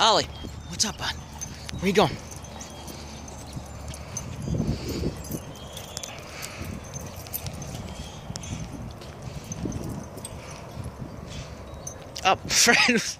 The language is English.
Ollie, what's up, bud? Where you going? Up, oh, friend.